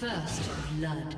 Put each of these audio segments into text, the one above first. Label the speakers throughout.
Speaker 1: First blood.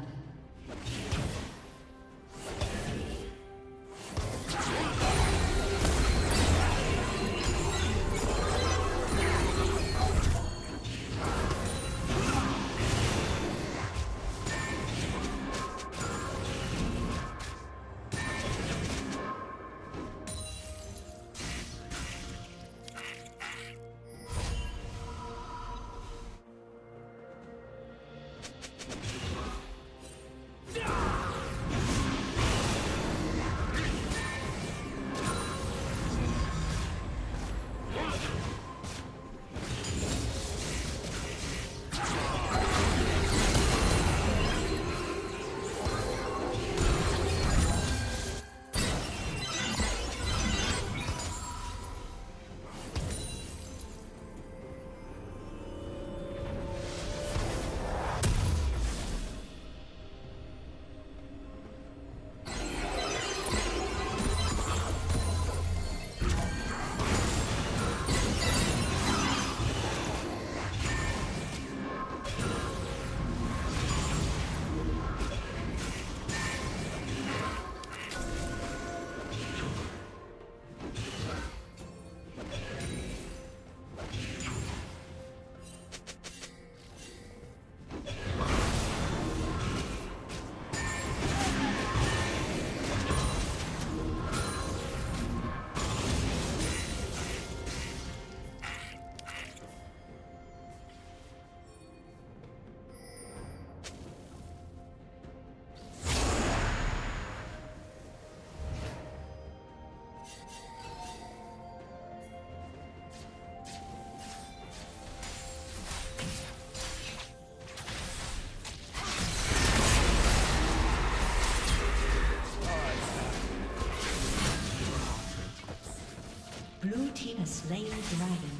Speaker 2: Slain the dragon.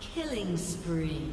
Speaker 2: Killing spree.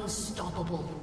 Speaker 2: Unstoppable.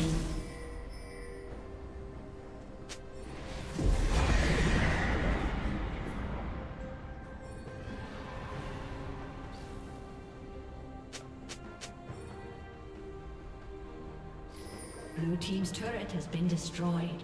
Speaker 2: Dominating. Blue Team's turret has been destroyed.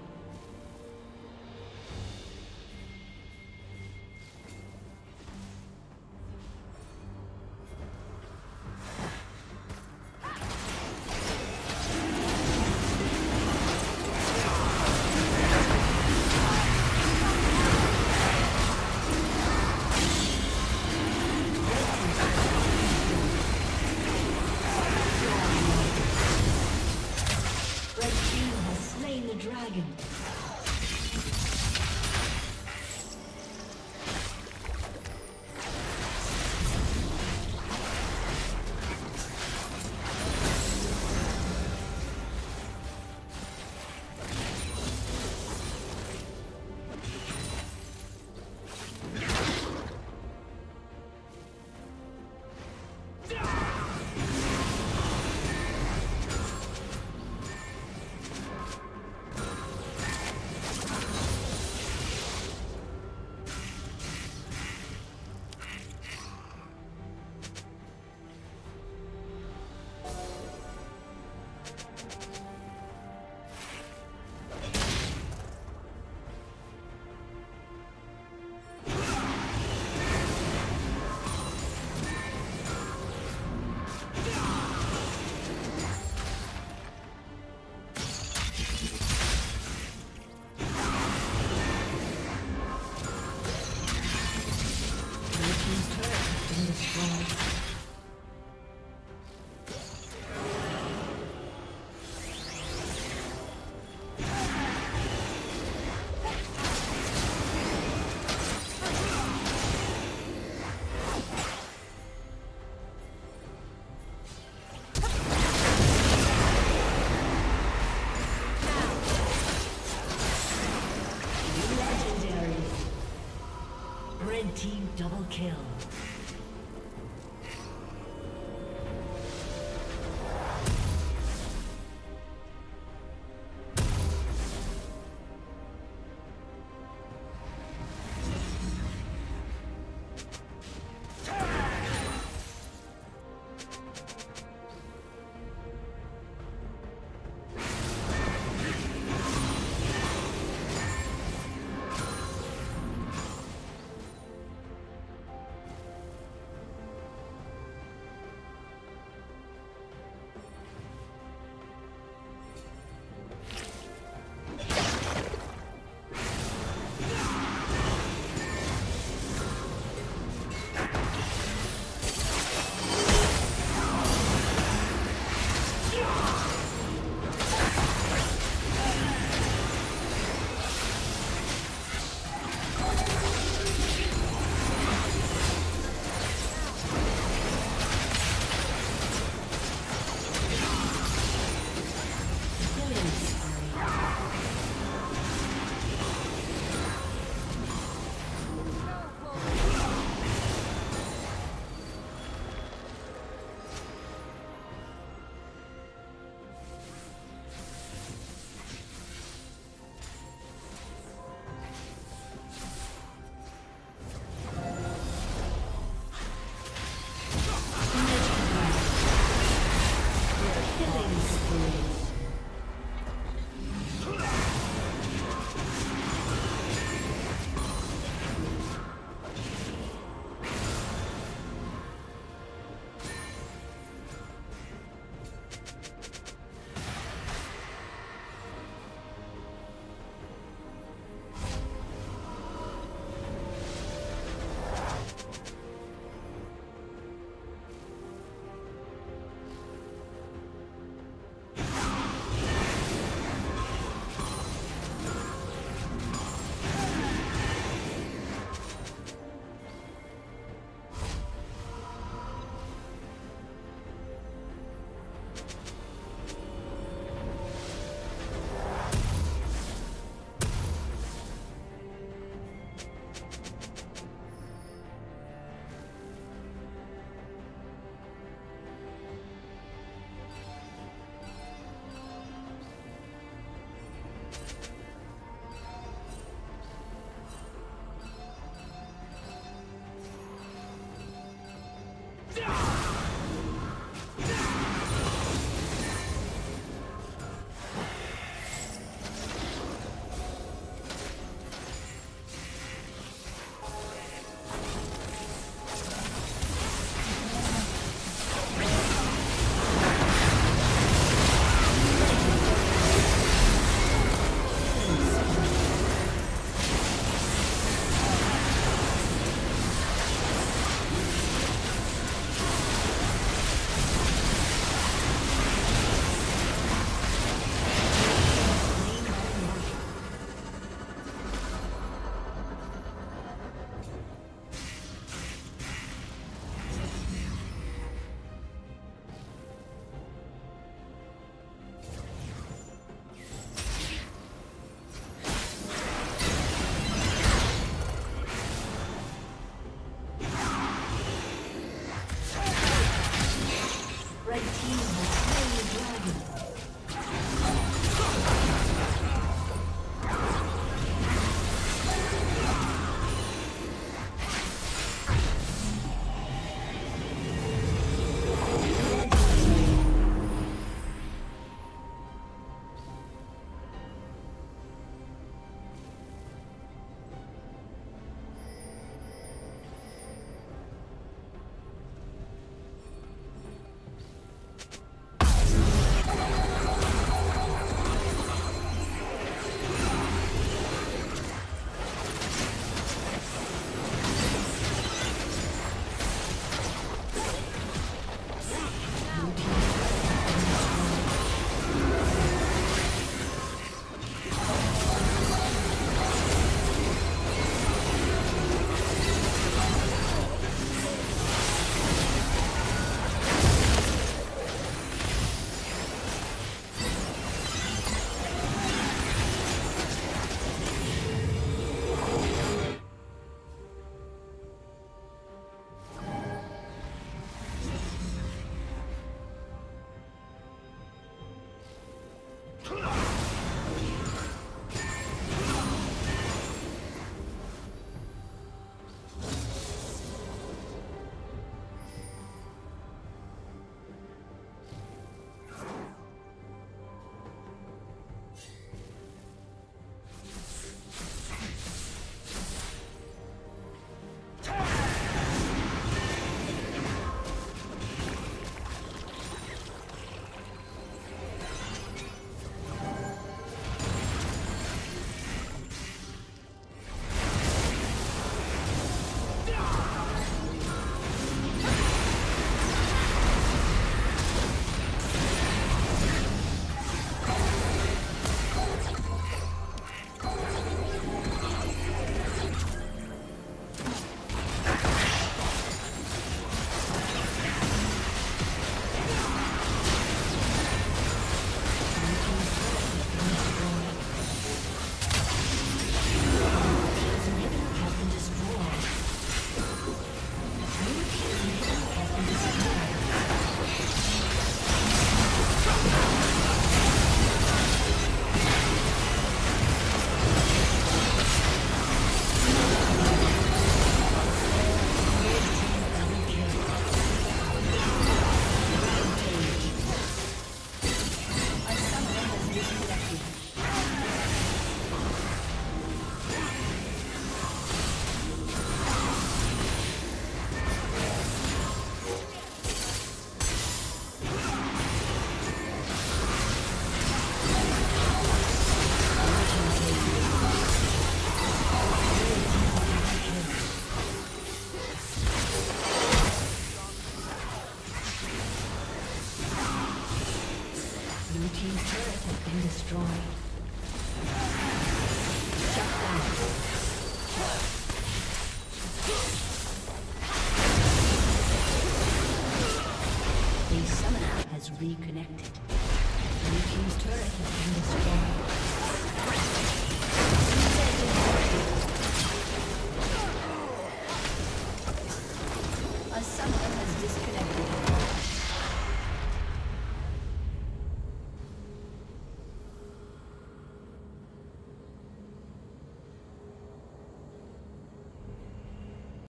Speaker 2: Double kill.